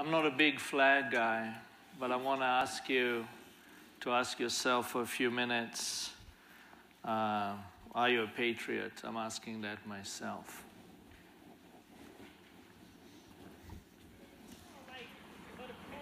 I'm not a big flag guy, but I want to ask you to ask yourself for a few minutes uh, Are you a patriot? I'm asking that myself.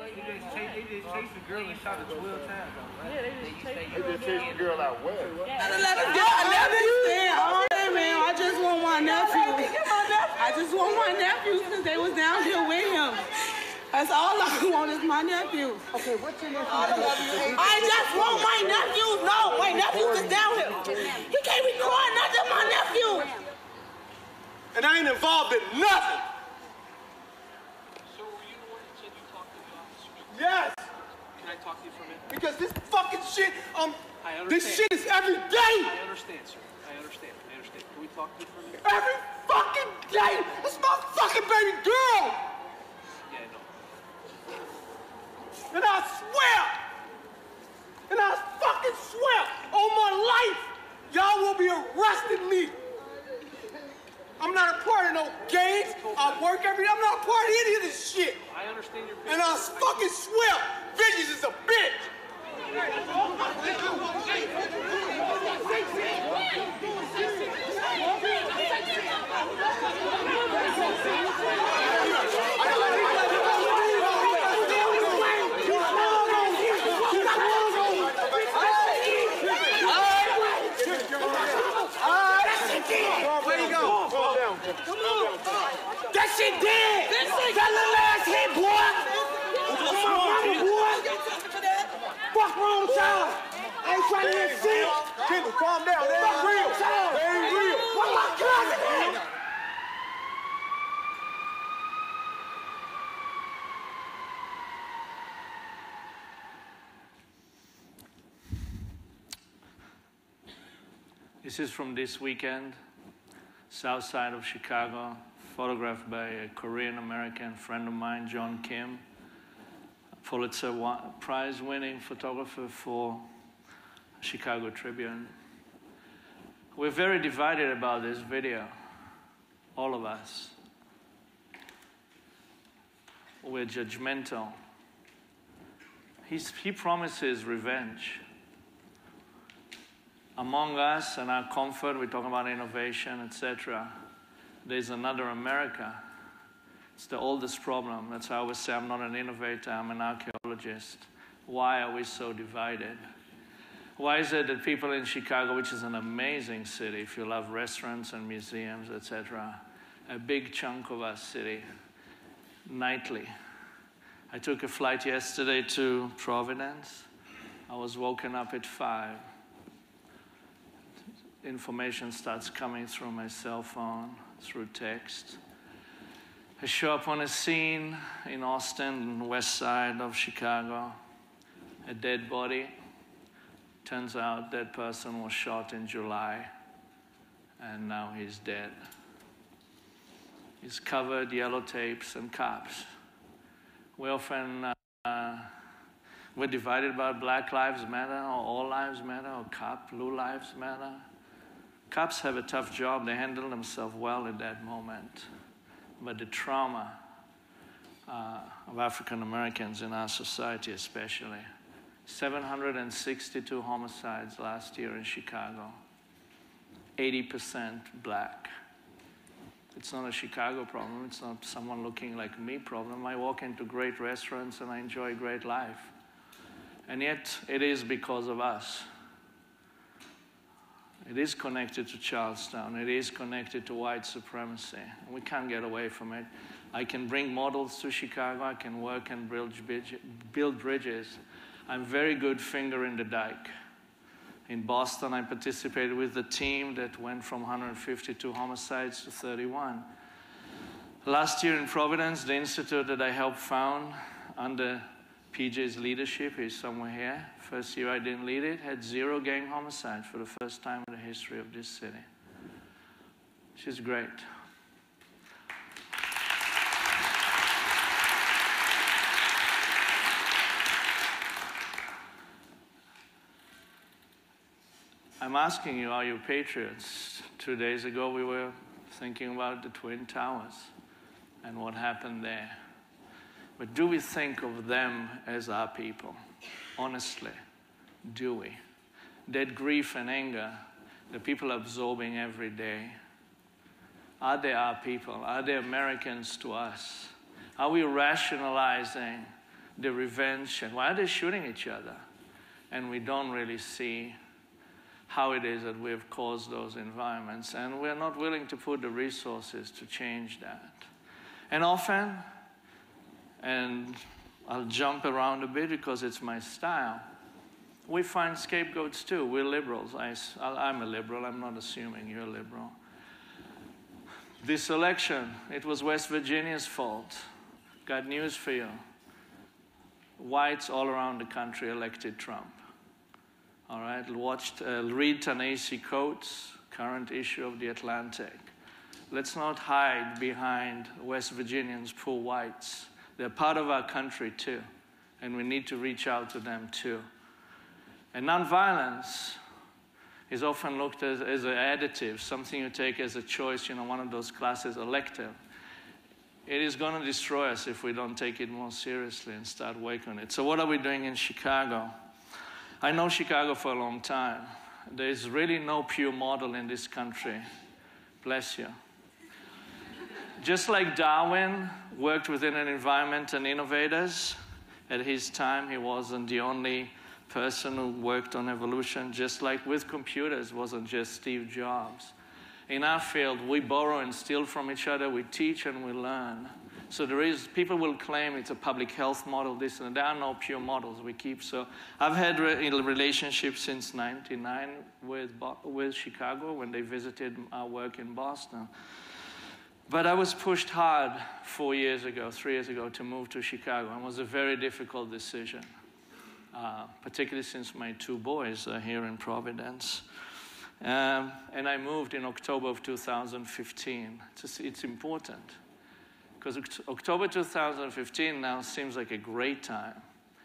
They just chased, the girl and shot her 12 times. Yeah, they just chased chased girl out west. Gotta let him go. I never stand man. I just want my nephew. I just want my nephew since they was down here with him. That's all I want is my nephew. Okay, what's your nephew? I just want my nephew. No, my nephew is down here. He can't record nothing, my nephew. And I ain't involved in nothing. So were you the one that said you talked to the officers? Yes, Can I talk to you for a minute? because this fucking shit, um, I this shit is every day. I understand, sir. I understand. I understand. Can we talk to you for a minute? Every fucking day. It's my fucking baby girl. Yeah, I know. And I swear, and I fucking swear on my life, y'all will be arresting me. I'm not a part of no gangs. I work every day. I'm not a part of any of this shit. I understand your And I fucking swear, Vengeance is a bitch. Where Calm down. That shit dead. That little ass hit, boy. Come on, mama, boy. Fuck wrong with y'all. I ain't trying to get sick. Kendall, calm down. They ain't real. They ain't real. What my cousin at? This is from this weekend, south side of Chicago, photographed by a Korean American friend of mine, John Kim, Pulitzer Prize winning photographer for Chicago Tribune. We're very divided about this video, all of us. We're judgmental. He's, he promises revenge among us and our comfort, we talk about innovation, etc. There's another America. It's the oldest problem. That's why I always say I'm not an innovator, I'm an archaeologist. Why are we so divided? Why is it that people in Chicago, which is an amazing city, if you love restaurants and museums, etc., a big chunk of our city, nightly. I took a flight yesterday to Providence. I was woken up at 5 information starts coming through my cell phone, through text. I show up on a scene in Austin, west side of Chicago, a dead body. Turns out that person was shot in July, and now he's dead. He's covered yellow tapes and cops. We often uh, we're divided about Black Lives Matter or All Lives Matter or cop Blue Lives Matter. Cops have a tough job. They handle themselves well at that moment. But the trauma uh, of African Americans in our society, especially 762 homicides last year in Chicago, 80% black. It's not a Chicago problem. It's not someone looking like me problem. I walk into great restaurants and I enjoy great life. And yet, it is because of us. It is connected to Charleston. It is connected to white supremacy. We can't get away from it. I can bring models to Chicago. I can work and build, bridges. I'm very good finger in the dike. In Boston, I participated with the team that went from 152 homicides to 31. Last year in Providence, the institute that I helped found under PJ's leadership, he's somewhere here. First year I didn't lead it, had zero gang homicides for the first time in the history of this city. She's great. I'm asking you, are you patriots? Two days ago, we were thinking about the Twin Towers and what happened there. But do we think of them as our people? Honestly, do we? That grief and anger that people absorbing every day, are they our people? Are they Americans to us? Are we rationalizing the revenge and why are they shooting each other? And we don't really see how it is that we have caused those environments, and we're not willing to put the resources to change that. And often, and I'll jump around a bit because it's my style, we find scapegoats too. We're liberals. I, I'm a liberal. I'm not assuming you're liberal. This election, it was West Virginia's fault. Got news for you. Whites all around the country elected Trump. All right, watched, uh, read Ta-Nehisi Coates, current issue of The Atlantic. Let's not hide behind West Virginians, poor whites. They're part of our country too, and we need to reach out to them too. And nonviolence is often looked at as an additive, something you take as a choice, you know, one of those classes, elective. It is going to destroy us if we don't take it more seriously and start working on it. So, what are we doing in Chicago? I know Chicago for a long time. There's really no pure model in this country. Bless you. Just like Darwin worked within an environment and innovators, at his time he wasn't the only person who worked on evolution, just like with computers, wasn't just Steve Jobs. In our field, we borrow and steal from each other, we teach and we learn. So there is, people will claim it's a public health model, this and there are no pure models we keep. So I've had re- relationships since 99 with, with Chicago when they visited our work in Boston. But I was pushed hard four years ago, three years ago, to move to Chicago. And it was a very difficult decision, uh, particularly since my two boys are here in Providence. Um, and I moved in October of 2015. It's, it's important because October 2015 now seems like a great time.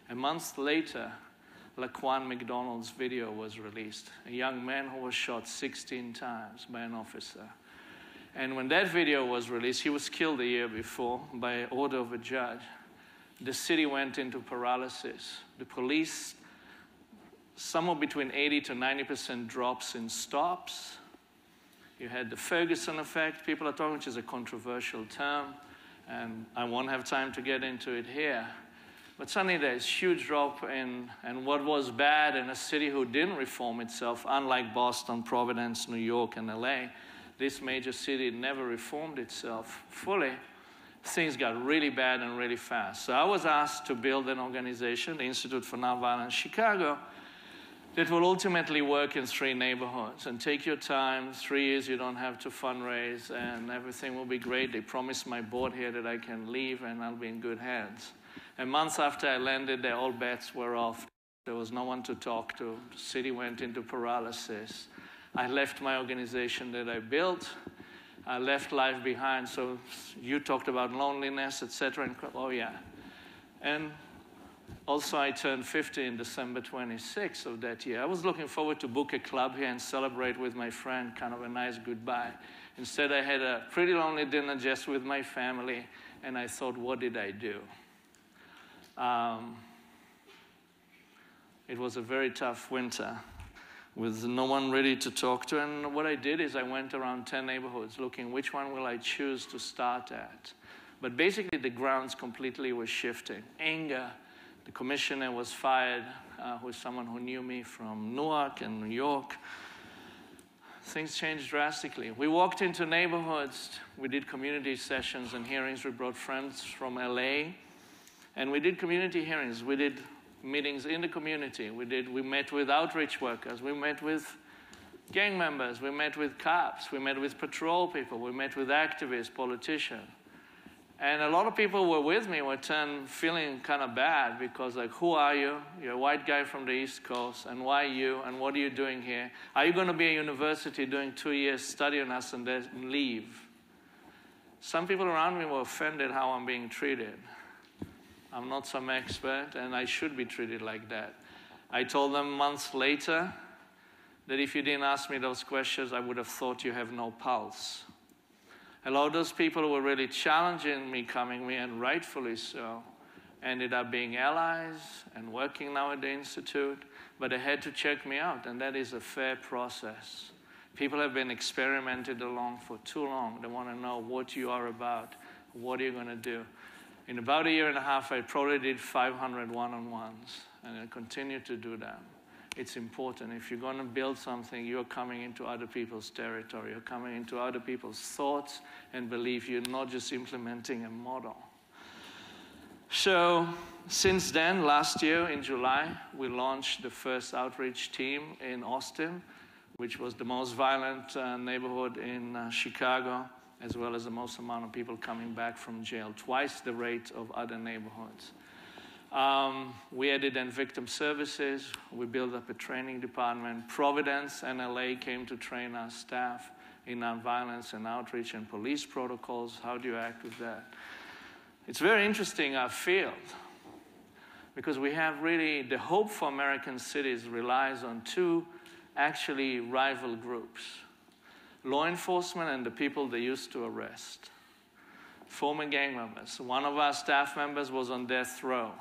A month later, Laquan McDonald's video was released, a young man who was shot 16 times by an officer. And when that video was released, he was killed a year before by order of a judge. The city went into paralysis. The police, somewhere between 80 to 90% drops in stops. You had the Ferguson effect, people are talking, which is a controversial term and I won't have time to get into it here. But suddenly there's huge drop in, and what was bad in a city who didn't reform itself, unlike Boston, Providence, New York, and LA, this major city never reformed itself fully. Things got really bad and really fast. So I was asked to build an organization, the Institute for Nonviolence Chicago, that will ultimately work in three neighborhoods and take your time. Three years, you don't have to fundraise, and everything will be great. They promised my board here that I can leave and I'll be in good hands. And months after I landed all bets were off. There was no one to talk to. The city went into paralysis. I left my organization that I built. I left life behind. So you talked about loneliness, etc. Oh yeah, and also, I turned 50 in December 26 of that year. I was looking forward to book a club here and celebrate with my friend, kind of a nice goodbye. Instead, I had a pretty lonely dinner just with my family, and I thought, what did I do? Um, it was a very tough winter with no one ready to talk to. And what I did is I went around 10 neighborhoods looking which one will I choose to start at. But basically, the grounds completely were shifting. Anger, the commissioner was fired, uh, who is someone who knew me from Newark and New York. Things changed drastically. We walked into neighborhoods, we did community sessions and hearings. We brought friends from LA, and we did community hearings. We did meetings in the community. We, did, we met with outreach workers, we met with gang members, we met with cops, we met with patrol people, we met with activists, politicians. And a lot of people were with me were turned feeling kind of bad because, like, who are you? You're a white guy from the East Coast, and why you? And what are you doing here? Are you going to be at university doing two years studying us and then leave? Some people around me were offended how I'm being treated. I'm not some expert, and I should be treated like that. I told them months later that if you didn't ask me those questions, I would have thought you have no pulse. A lot of those people were really challenging me, coming me, and rightfully so. ended up being allies and working now at the Institute, but they had to check me out, and that is a fair process. People have been experimented along for too long. They want to know what you are about, what are you going to do. In about a year and a half, I probably did 500 one on ones, and I continue to do that. It's important. If you're going to build something, you're coming into other people's territory, you're coming into other people's thoughts and belief. You're not just implementing a model. So, since then, last year in July, we launched the first outreach team in Austin, which was the most violent uh, neighborhood in uh, Chicago as well as the most amount of people coming back from jail, twice the rate of other neighborhoods. Um, we added in victim services. We built up a training department. Providence and LA came to train our staff in nonviolence and outreach and police protocols. How do you act with that? It's very interesting, our field, because we have really the hope for American cities relies on two actually rival groups law enforcement and the people they used to arrest. Former gang members. One of our staff members was on death row.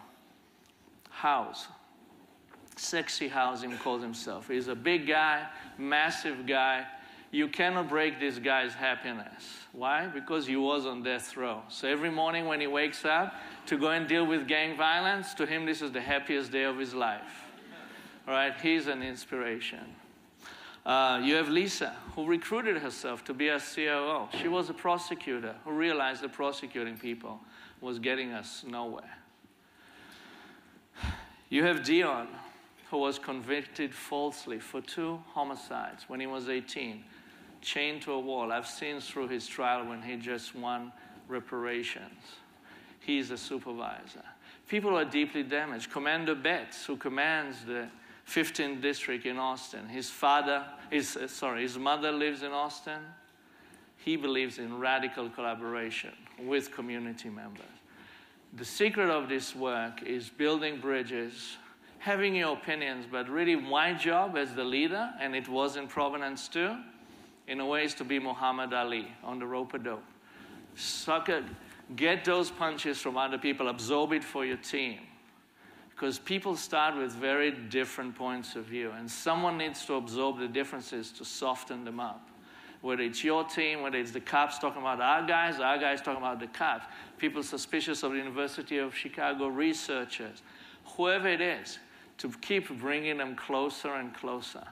House. Sexy House, he calls himself. He's a big guy, massive guy. You cannot break this guy's happiness. Why? Because he was on death row. So every morning when he wakes up to go and deal with gang violence, to him this is the happiest day of his life. All right? He's an inspiration. Uh, you have Lisa, who recruited herself to be a COO. She was a prosecutor who realized that prosecuting people was getting us nowhere. You have Dion, who was convicted falsely for two homicides when he was 18, chained to a wall. I've seen through his trial when he just won reparations. He's a supervisor. People are deeply damaged. Commander Betts, who commands the 15th district in Austin. His father, his, uh, sorry, his mother lives in Austin. He believes in radical collaboration with community members. The secret of this work is building bridges, having your opinions, but really my job as the leader, and it was in Providence too, in a way is to be Muhammad Ali on the rope a dope. Suck it, get those punches from other people, absorb it for your team because people start with very different points of view, and someone needs to absorb the differences to soften them up. Whether it's your team, whether it's the cops talking about our guys, our guys talking about the cops, people suspicious of the University of Chicago researchers, whoever it is, to keep bringing them closer and closer.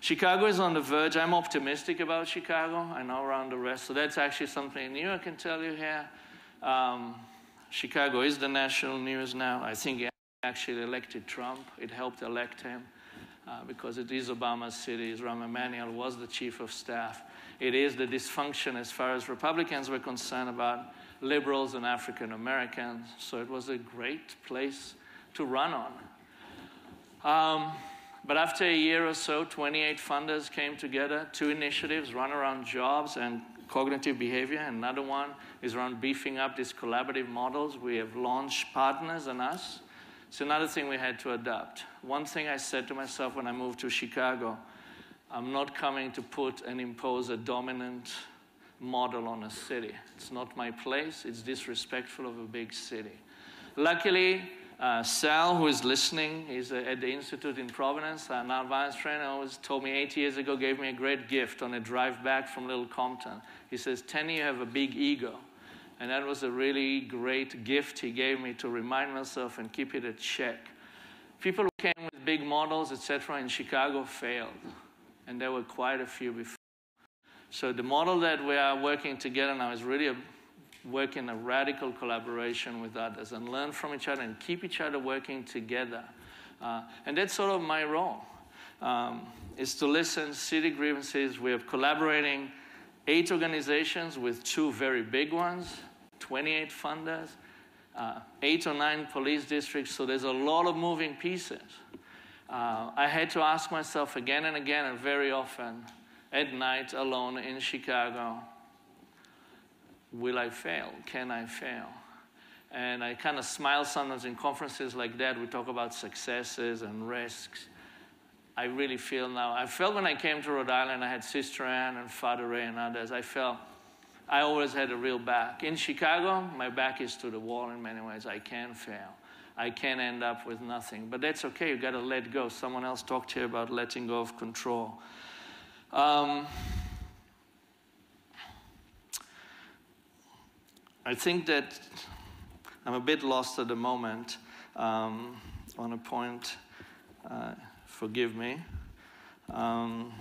Chicago is on the verge. I'm optimistic about Chicago. I know around the rest. So that's actually something new I can tell you here. Um, Chicago is the national news now. I think actually elected Trump. It helped elect him uh, because it is Obama's city. Rahm Emanuel was the chief of staff. It is the dysfunction as far as Republicans were concerned about liberals and African Americans. So it was a great place to run on. Um, but after a year or so, 28 funders came together, two initiatives, run around jobs and cognitive behavior. Another one is around beefing up these collaborative models. We have launched Partners and Us, it's another thing we had to adapt. One thing I said to myself when I moved to Chicago I'm not coming to put and impose a dominant model on a city. It's not my place, it's disrespectful of a big city. Luckily, uh, Sal, who is listening, is uh, at the Institute in Providence, a nonviolence trainer, always told me eight years ago, gave me a great gift on a drive back from Little Compton. He says, Teny, you have a big ego. And that was a really great gift he gave me to remind myself and keep it at check. People who came with big models, etc., in Chicago failed. And there were quite a few before. So the model that we are working together now is really a, working a radical collaboration with others and learn from each other and keep each other working together. Uh, and that's sort of my role, um, is to listen, see the grievances. We are collaborating eight organizations with two very big ones 28 funders, uh, eight or nine police districts, so there's a lot of moving pieces. Uh, I had to ask myself again and again, and very often at night alone in Chicago will I fail? Can I fail? And I kind of smile sometimes in conferences like that. We talk about successes and risks. I really feel now, I felt when I came to Rhode Island, I had Sister Ann and Father Ray and others, I felt I always had a real back. In Chicago, my back is to the wall in many ways. I can fail. I can end up with nothing. But that's okay. You've got to let go. Someone else talked here about letting go of control. Um, I think that I'm a bit lost at the moment um, on a point. Uh, forgive me. Um,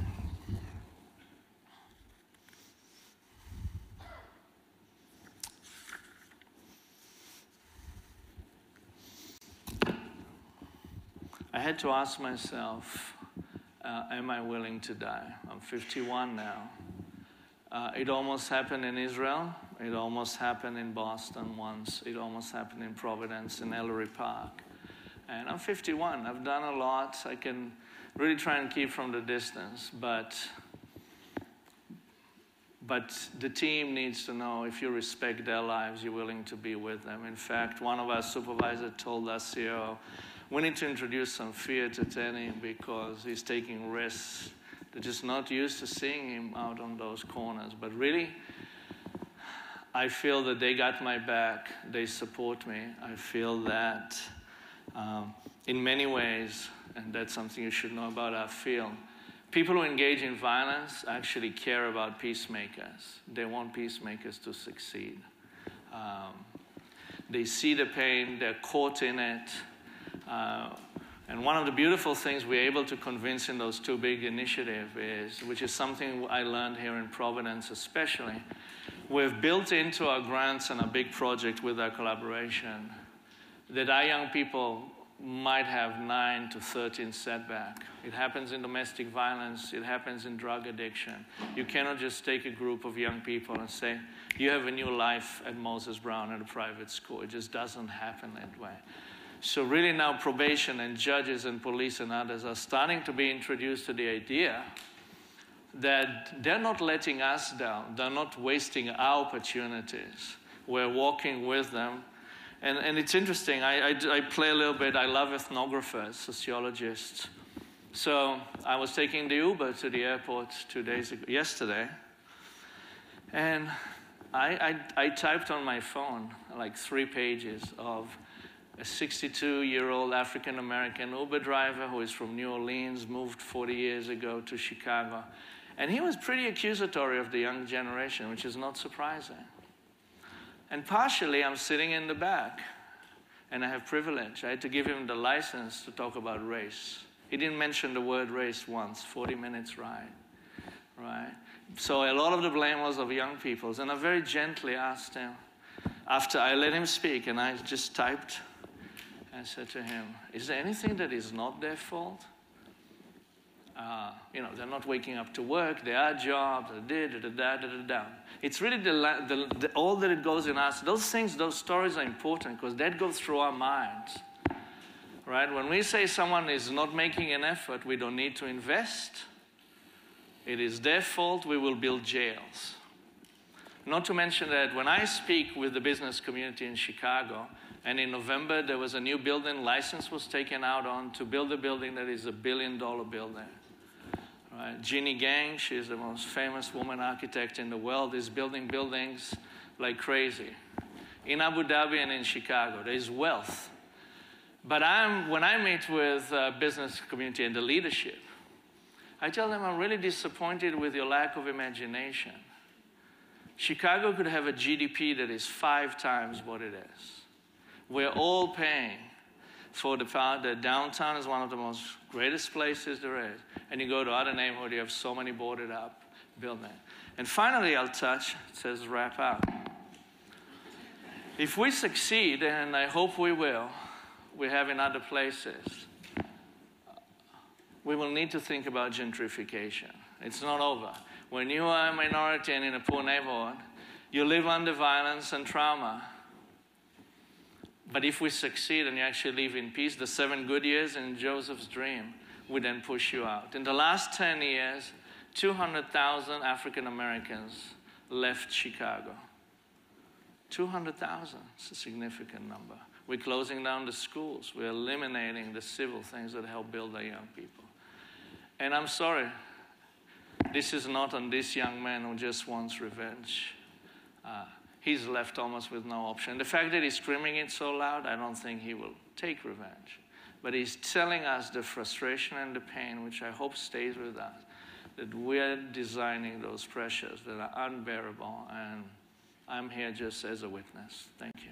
had to ask myself, uh, am I willing to die? I'm 51 now. Uh, it almost happened in Israel. It almost happened in Boston once. It almost happened in Providence, in Ellery Park. And I'm 51. I've done a lot. I can really try and keep from the distance, but but the team needs to know if you respect their lives, you're willing to be with them. In fact, one of our supervisors told us CEO, we need to introduce some fear to Teny because he's taking risks. They're just not used to seeing him out on those corners. But really, I feel that they got my back. They support me. I feel that um, in many ways, and that's something you should know about our field, people who engage in violence actually care about peacemakers. They want peacemakers to succeed. Um, they see the pain, they're caught in it. Uh, and one of the beautiful things we're able to convince in those two big initiatives is, which is something I learned here in Providence especially, we've built into our grants and a big project with our collaboration that our young people might have 9 to 13 setback. It happens in domestic violence, it happens in drug addiction. You cannot just take a group of young people and say, you have a new life at Moses Brown at a private school. It just doesn't happen that way. So, really, now probation and judges and police and others are starting to be introduced to the idea that they're not letting us down, they're not wasting our opportunities. We're walking with them. And, and it's interesting, I, I, I play a little bit, I love ethnographers, sociologists. So I was taking the Uber to the airport two days ago, yesterday, and I, I, I typed on my phone like three pages of a 62 year old African American Uber driver who is from New Orleans, moved 40 years ago to Chicago. And he was pretty accusatory of the young generation, which is not surprising. And partially, I'm sitting in the back, and I have privilege. I had to give him the license to talk about race. He didn't mention the word race once, 40 minutes ride, right? So a lot of the blame was of young people's, and I very gently asked him, after I let him speak, and I just typed I said to him, Is there anything that is not their fault? Uh, you know, they're not waking up to work, they are jobs, da da da da da da da. It's really the, the, the, all that it goes in us. Those things, those stories are important because that goes through our minds. Right? When we say someone is not making an effort, we don't need to invest. It is their fault, we will build jails. Not to mention that when I speak with the business community in Chicago, and in November, there was a new building license was taken out on to build a building that is a billion dollar building. Right? Jeanne Gang, she's the most famous woman architect in the world, is building buildings like crazy. In Abu Dhabi and in Chicago, there's wealth. But I'm, when I meet with uh, business community and the leadership, I tell them I'm really disappointed with your lack of imagination. Chicago could have a GDP that is five times what it is. We're all paying for the fact that downtown is one of the most greatest places there is. And you go to other neighborhoods, you have so many boarded up buildings. And finally, I'll touch, it says wrap up. If we succeed, and I hope we will, we have in other places, we will need to think about gentrification. It's not over. When you are a minority and in a poor neighborhood, you live under violence and trauma but if we succeed and you actually live in peace, the seven good years in Joseph's dream would then push you out. In the last 10 years, 200,000 African Americans left Chicago. 200,000, it's a significant number. We're closing down the schools. We're eliminating the civil things that help build our young people. And I'm sorry, this is not on this young man who just wants revenge. uh, he's left almost with no option. The fact that he's screaming it so loud, I don't think he will take revenge. But he's telling us the frustration and the pain, which I hope stays with us, that we're designing those pressures that are unbearable. And I'm here just as a witness. Thank you.